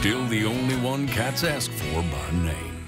Still the only one cats ask for by name.